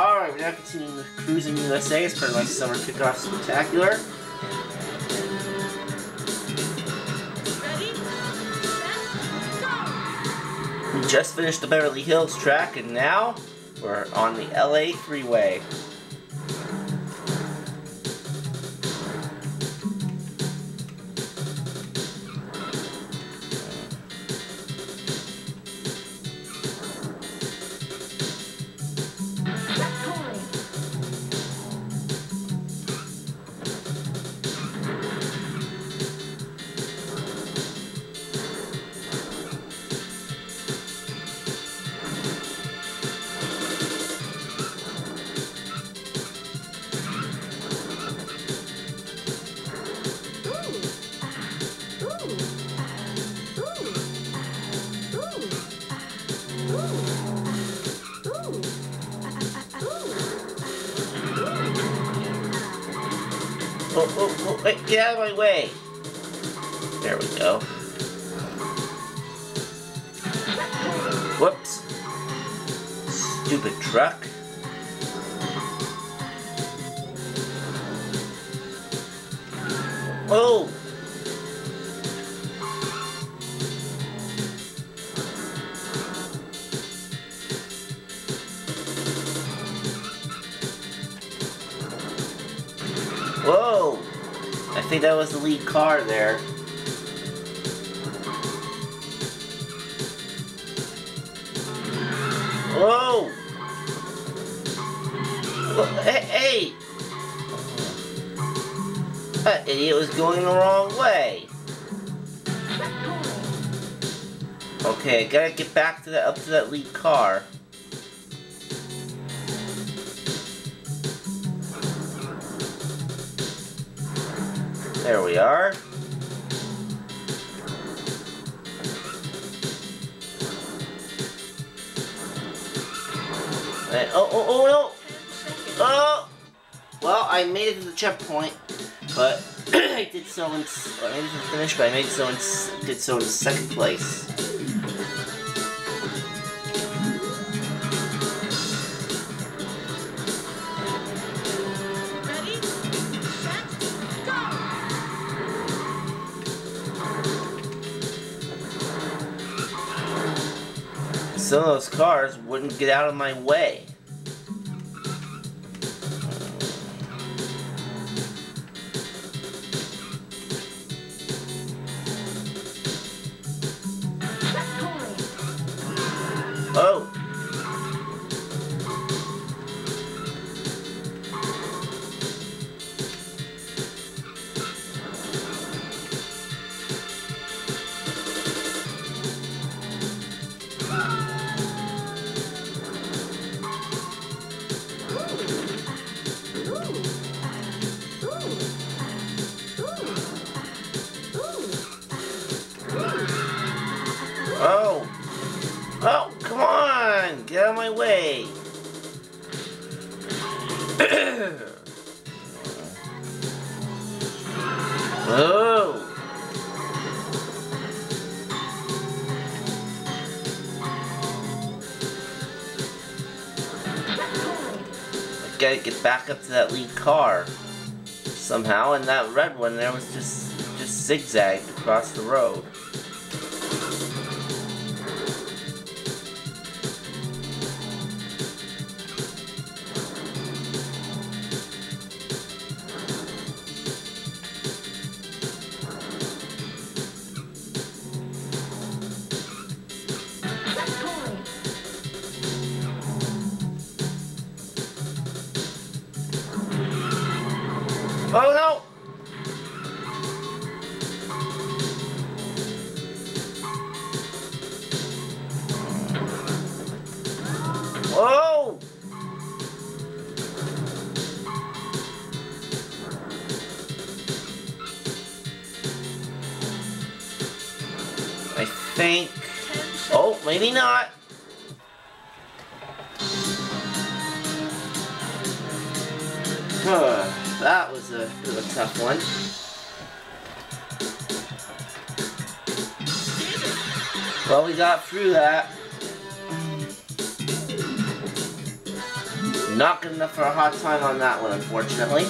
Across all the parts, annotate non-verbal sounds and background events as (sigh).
Alright, we're now continuing with Cruis'n USA as part of my summer kickoff spectacular. We just finished the Beverly Hills track and now we're on the LA Freeway. Wait, get out of my way! There we go. Whoops. Stupid truck. Oh! Think that was the lead car there. Whoa! Hey! hey. That idiot was going the wrong way. Okay, gotta get back to that up to that lead car. There we are. And- oh, oh, oh, no! Oh! Well, I made it to the checkpoint, but (clears throat) I did so in. I made it to the finish, but I made so in, did so in second place. Some of those cars wouldn't get out of my way. That lead car somehow, and that red one there was just just zigzagged across the road. Maybe not. that was a a tough one. Well, we got through that. Not good enough for a hot time on that one, unfortunately.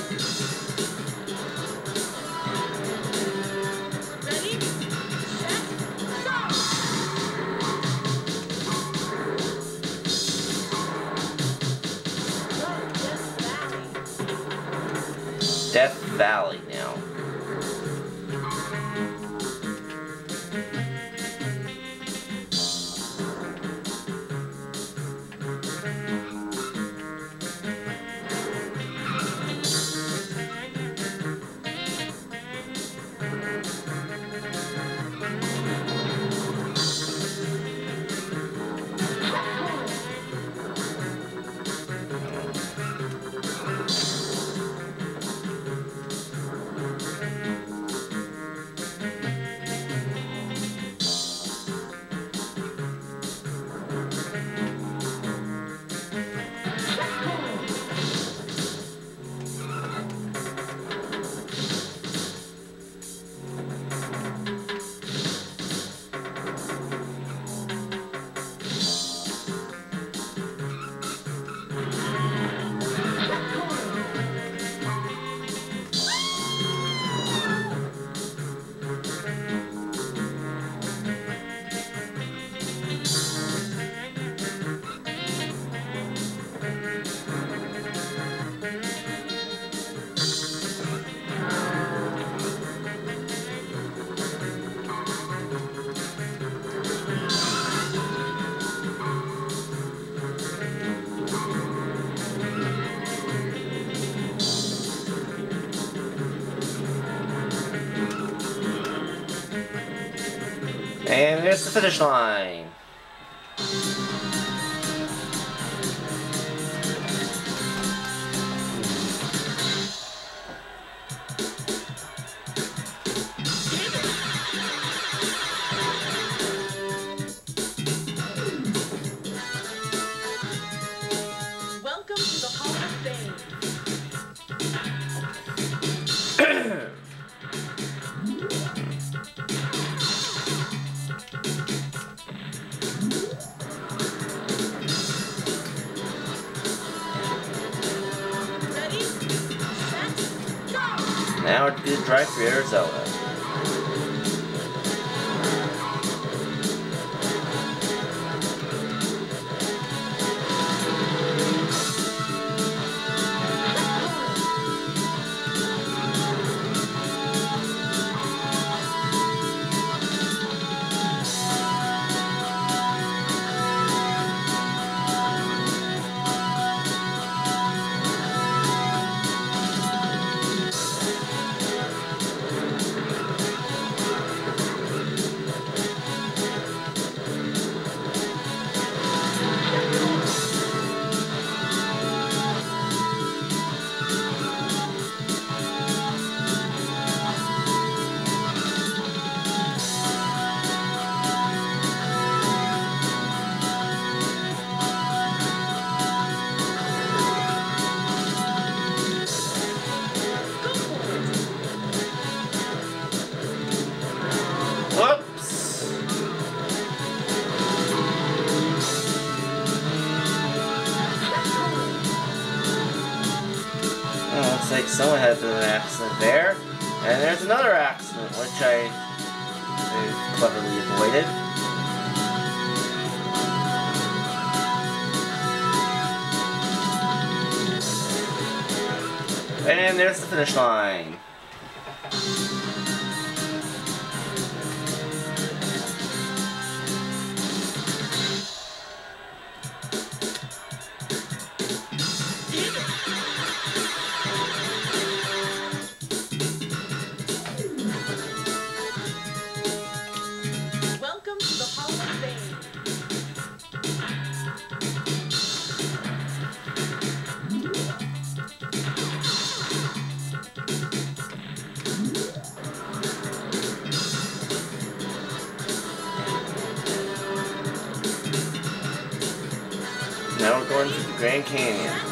Valley. here's the finish line. drive-through Arizona. someone has an accident there. And there's another accident, which I cleverly avoided. And there's the finish line. Grand Canyon.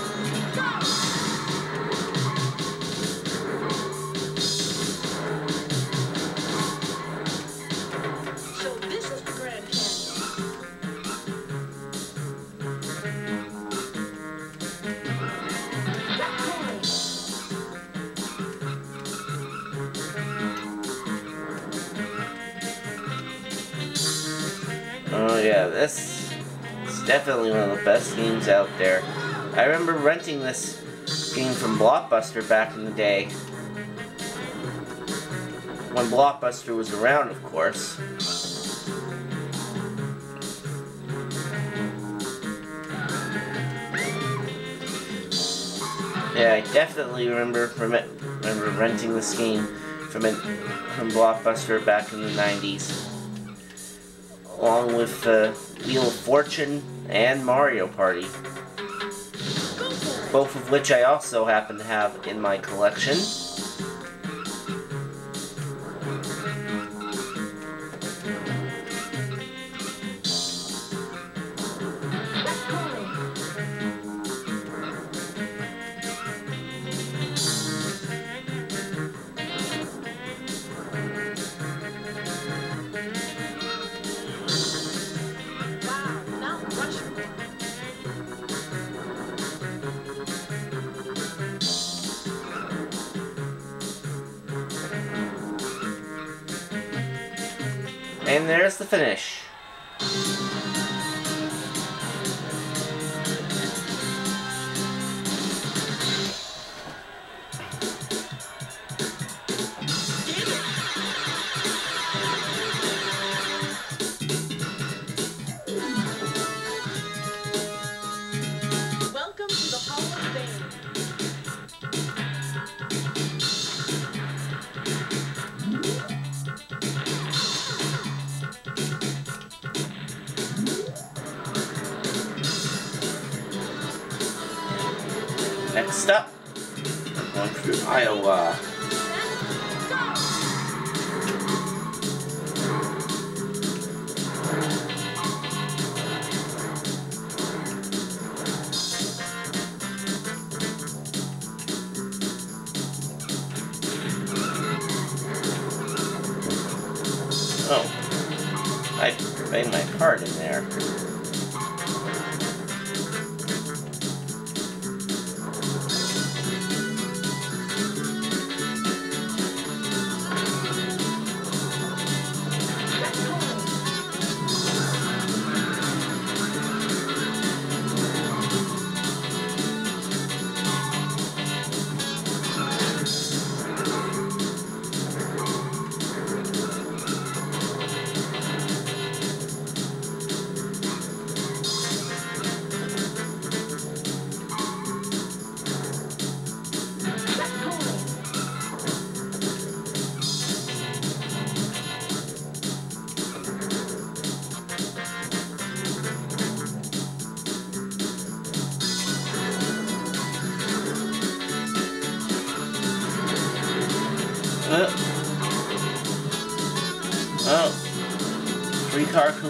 Definitely one of the best games out there. I remember renting this game from Blockbuster back in the day. When Blockbuster was around, of course. Yeah, I definitely remember from it, remember renting this game from it, from Blockbuster back in the 90s. Along with uh, Wheel of Fortune and Mario Party. Both of which I also happen to have in my collection. There's the finish. Next up, going through Iowa. Oh, I made my card in there.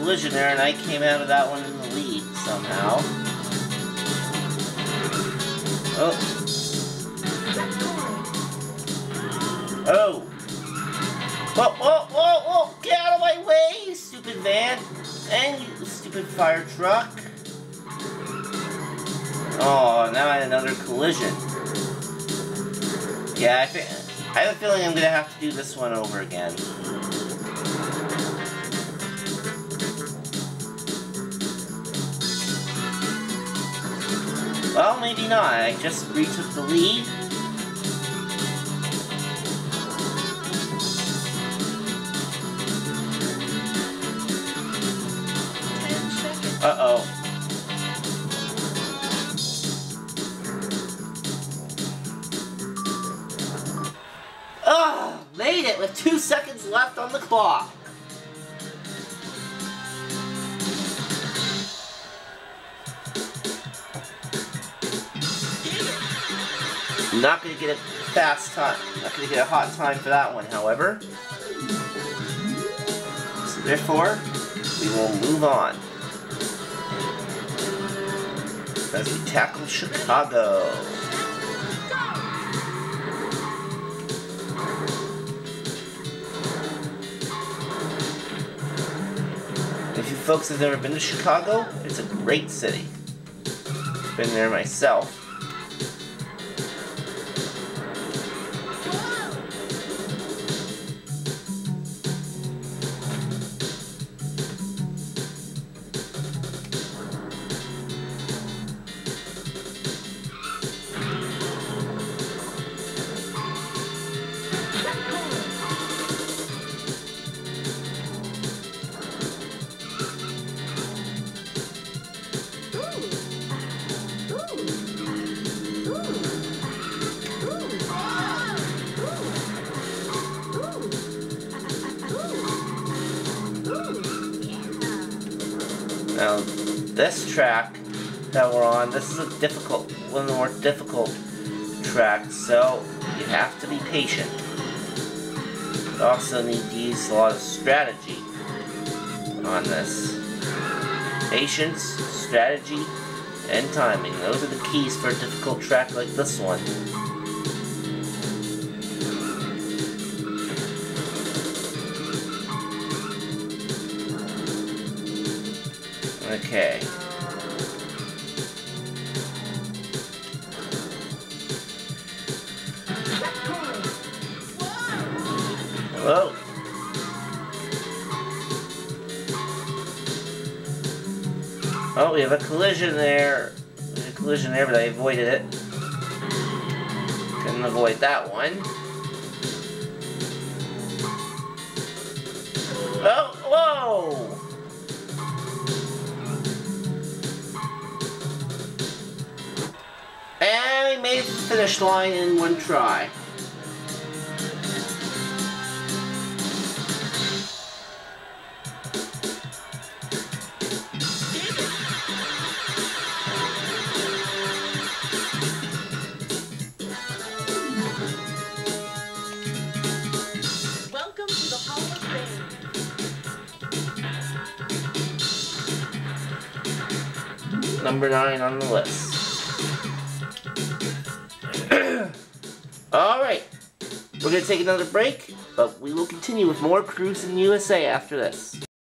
Collision there, and I came out of that one in the lead somehow. Oh, oh. Whoa, whoa, whoa, whoa! Get out of my way, you stupid van! And you stupid fire truck! Oh, now I had another collision. Yeah, I I have a feeling I'm gonna have to do this one over again. Well, maybe not. I just retook the lead. Uh-oh. Ah, made it with two seconds left on the clock. Not gonna get a fast time. Not gonna get a hot time for that one, however. So therefore, we will move on as we tackle Chicago. If you folks have never been to Chicago, it's a great city. Been there myself. This track that we're on, this is a difficult, one of the more difficult tracks, so you have to be patient. You also need to use a lot of strategy on this. Patience, strategy, and timing. Those are the keys for a difficult track like this one. Okay. Hello. Oh, we have a collision there. a collision there, but I avoided it. Couldn't avoid that one. Oh, whoa! And we made it to the finish line in one try. Number nine on the list. Alright. We're going to take another break, but we will continue with more Cruis'n USA after this.